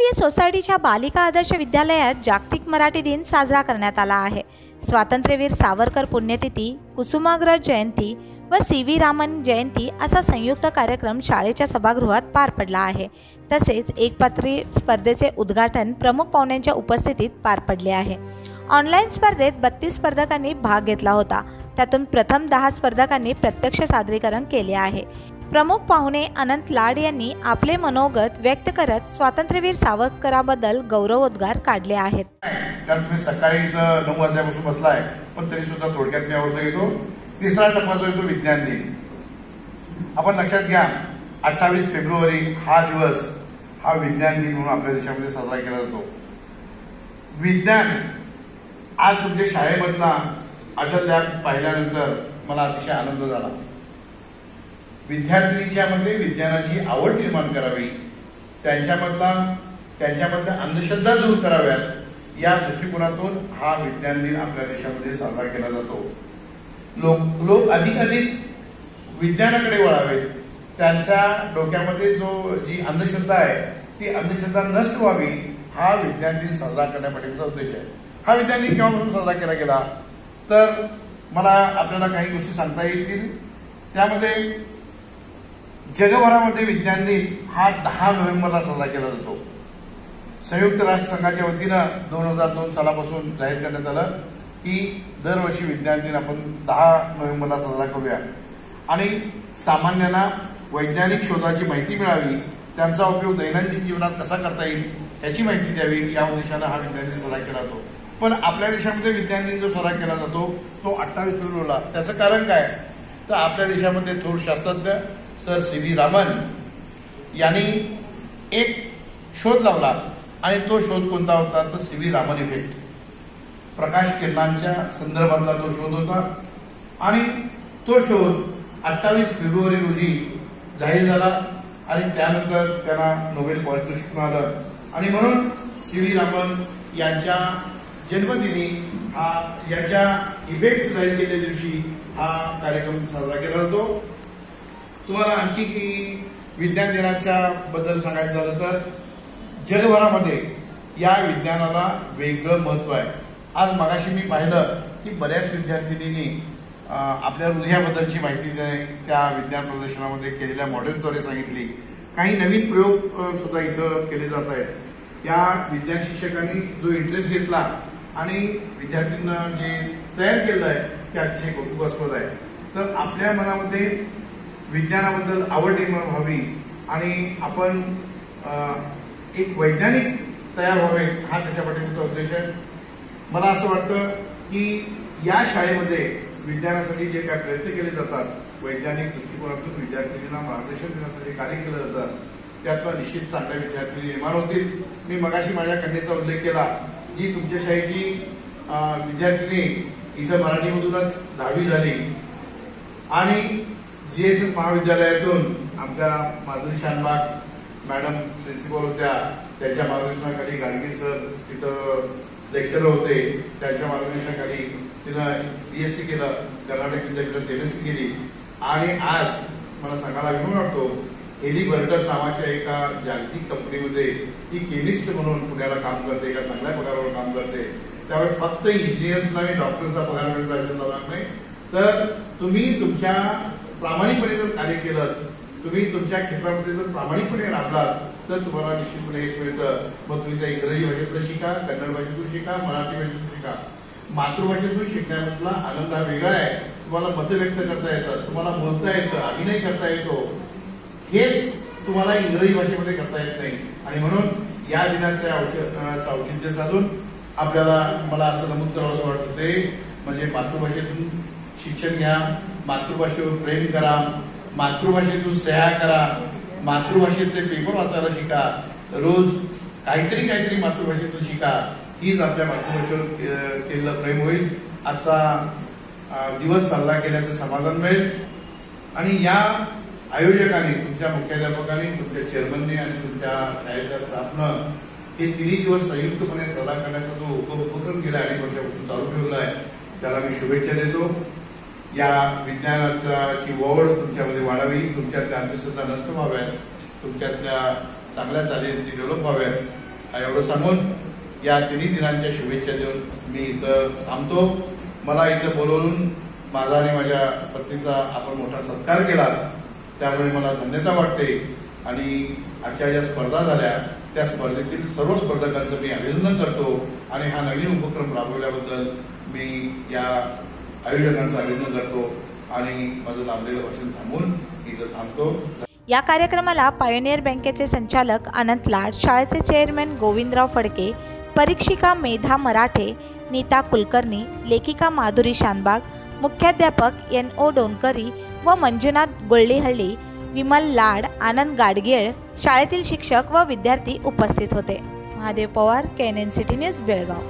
V सोसायटीच्या बालिका आदर्श विद्यालयात जागतिक मराठी दिन साजरा करण्यात आला आहे. स्वातंत्र्यवीर सावरकर पुण्यतिथी कुसुमाग्रज जयंती व सी व्ही रामन जयंती असा संयुक्त कार्यक्रम शाळेच्या सभागृहात पार पडला आहे. तसेच एकपात्री स्पर्धेचे उद्घाटन प्रमुख पाहुण्यांच्या उपस्थितीत पार पडले आहे. ऑनलाईन स्पर्धेत बत्तीस स्पर्धकांनी भाग घेतला होता. त्यातून प्रथम दहा स्पर्धकांनी प्रत्यक्ष सादरीकरण केले आहे. प्रमुख पाहुणे अनंत लाड यांनी आपले मनोगत व्यक्त करत स्वातंत्र्यवीर सावरकरांबद्दल गौरवोद्गार काढले आहेत. कारण तुम्ही सकाळी इथं नऊ वाजल्यापासून बसलाय पण तरी सुद्धा थोडक्यात मी आवडतो येतो. तिसरा टप्पा जो येतो विज्ञान दिन आपण लक्षात घ्या अठ्ठावीस फेब्रुवारी हा दिवस हा विज्ञान दिन म्हणून आपल्या देशामध्ये साजरा केला जातो. विज्ञान आज तुमच्या शाळेमधला अटल लॅब पाहिल्यानंतर मला अतिशय आनंद झाला. विद्यार्थिनीच्या मध्ये विज्ञानाची आवड निर्माण करावी त्यांच्यामधला त्यांच्यामधल्या अंधश्रद्धा दूर कराव्यात या दृष्टिकोनातून हा विज्ञान दिन आपल्या देशामध्ये साजरा केला जातो. लोक लोक अधिक अधिक विज्ञानाकडे वळावेत. त्यांच्या डोक्यामध्ये जो जी अंधश्रद्धा आहे ती अंधश्रद्धा नष्ट व्हावी हा विज्ञान दिन साजरा करण्यापाठीचा उद्देश आहे. हा विज्ञान दिन केव्हापासून साजरा केला गेला? तर मला आपल्याला काही गोष्टी सांगता येतील. त्यामध्ये जगभरामध्ये विज्ञान दिन हा दहा नोव्हेंबरला साजरा केला जातो. संयुक्त राष्ट्र संघाच्या वतीनं दोन हजार दोन सालापासून जाहीर करण्यात आलं की दरवर्षी विज्ञान दिन आपण दहा नोव्हेंबरला साजरा करूया. आणि सामान्यांना वैज्ञानिक शोधाची माहिती मिळावी त्यांचा उपयोग दैनंदिन जीवनात कसा करता येईल याची माहिती द्यावी या उद्देशानं हा विज्ञान दिन साजरा केला जातो. पण आपल्या देशामध्ये विज्ञान दिन जो साजरा केला जातो तो अठ्ठावीस फेब्रुवारीला. त्याचं कारण काय? तर आपल्या देशामध्ये थोर शास्त्रज्ञ सर सी व्ही रामन यांनी एक शोध लावला आणि तो शोध कोणता होता? तर सी व्ही रामन इफेक्ट प्रकाश किरणांच्या संदर्भातला तो शोध होता. आणि तो शोध अठ्ठावीस फेब्रुवारी रोजी जाहीर झाला आणि त्यानंतर त्यांना नोबेल पारितोषिक मिळालं. आणि म्हणून सी व्ही रामन यांच्या जन्मदिनी हा यांच्या इफेक्ट जाहीर केल्या दिवशी हा कार्यक्रम साजरा केला जातो. तुम्हाला आणखी विज्ञान दिनाच्या बद्दल सांगायचं झालं तर जगभरामध्ये या विज्ञानाला वेगळं महत्त्व आहे. आज मगाशी मी पाहिलं की बऱ्याच विद्यार्थिनींनी आपल्या हृदयाबद्दलची माहिती त्या विज्ञान प्रदर्शनामध्ये केलेल्या मॉडेल्सद्वारे सांगितली. काही नवीन प्रयोग सुद्धा इथं केले जात आहेत. या विज्ञान शिक्षकांनी जो इंटरेस्ट घेतला आणि विद्यार्थ्यांना जे तयार केलं आहे ते अतिशय कौतुकास्पद आहे. तर आपल्या मनामध्ये विज्ञानाबद्दल आवड निर्माण व्हावी आणि आपण एक वैज्ञानिक तयार व्हावे हा त्याच्या पाठीमागचा उद्देश आहे. मला असं वाटतं की या शाळेमध्ये विज्ञानासाठी जे काय प्रयत्न केले जातात वैज्ञानिक दृष्टिकोनातून विद्यार्थिनींना मार्गदर्शन देण्यासाठी कार्य केलं जातं त्यातनं निश्चित चांगल्या विद्यार्थी निर्माण होतील. मी मगाशी माझ्या कन्येचा उल्लेख केला जी तुमच्या शाळेची विद्यार्थिनी इथं मराठीमधूनच दहावी झाली. आणि जीएसएस महाविद्यालयातून आमच्या माधुरी शानबाग मॅडम प्रिन्सिपल होत्या. त्याच्या मार्गदर्शनाखाली गाडगे सर तिथं लेक्चर होते. त्याच्या मार्गदर्शनाखाली तिनं बीएससी केलं. कर्नाटक विद्यापीठात एमएससी केली. आणि आज मला सांगायला अभिमान वाटतो एली बर्टर नावाच्या एका जागतिक कंपनीमध्ये ती केमिस्ट म्हणून पुण्याला काम करते एका चांगल्या पगारावर काम करते. त्यामुळे फक्त इंजिनियर्स नाही डॉक्टरचा पगार मिळत नाही तर तुम्ही तुमच्या प्रामाणिकपणे जर कार्य केलं तुम्ही तुमच्या क्षेत्रामध्ये जर प्रामाणिकपणे राबलात तर तुम्हाला निश्चितपणे यश मिळतं. मग तुम्ही त्या इंग्रजी भाषेतून शिका कन्नड भाषेतून शिका मराठी भाषेतून शिका. मातृभाषेतून शिकण्यामधला आनंद हा वेगळा आहे. तुम्हाला मत व्यक्त करता येतात तुम्हाला बोलता येतं अभिनय करता येतो. हेच तुम्हाला इंग्रजी भाषेमध्ये करता येत नाही. आणि म्हणून या दिनाचे औषध औचित्य साधून आपल्याला मला असं नमूद करावं असं वाटतं ते. म्हणजे मातृभाषेतून शिक्षण घ्या. मातृभाषेवर प्रेम करा मातृभाषेतून सह्या करा मातृभाषेतले पेपर वाचायला शिका रोज काहीतरी काहीतरी मातृभाषेतून शिका. हीच आपल्या मातृभाषेवर केलेलं प्रेम होईल. आजचा दिवस सल्ला केल्याचं समाधान मिळेल. आणि या आयोजकाने तुमच्या मुख्याध्यापकाने तुमच्या चेअरमनने आणि तुमच्या शाळेच्या स्टाफनं हे तिन्ही दिवस संयुक्तपणे सल्ला करण्याचा जो उपक्रम गेल्या अनेक वर्षापासून चालू ठेवला आहे त्याला मी शुभेच्छा देतो. या विज्ञानाची ओढ तुमच्यामध्ये वाढावी तुमच्यातल्या अंधश्रद्धा नष्ट व्हाव्यात तुमच्यातल्या चांगल्या चाली डेव्हलप व्हाव्यात. एवढं सांगून या तिन्ही दिनांच्या शुभेच्छा देऊन मी इथं थांबतो. मला इथं बोलवून माझा आणि माझ्या पत्नीचा आपण मोठा सत्कार केला. त्यामुळे मला धन्यता वाटते. आणि आजच्या ज्या स्पर्धा झाल्या त्या स्पर्धेतील सर्व स्पर्धकांचं मी अभिनंदन करतो. आणि हा नवीन उपक्रम राबवल्याबद्दल मी या आयोजकांचं अभिनंदन करतो आणि माझं लांबलेलं भाषण थांबून इथं थांबतो. या कार्यक्रमाला पायोनियर बँकेचे संचालक अनंत लाड शाळेचे चेअरमॅन गोविंदराव फडके परीक्षिका मेधा मराठे नीता कुलकर्णी लेखिका माधुरी शानबाग मुख्याध्यापक एन ओ डोनकरी व मंजुनाथ गोळ्ळीहಳ್ಳಿ विमल लाड आनंद गाडगेळ शाळेतील शिक्षक व विद्यार्थी उपस्थित होते. Mahadev Pawar ken N city news Belgaum.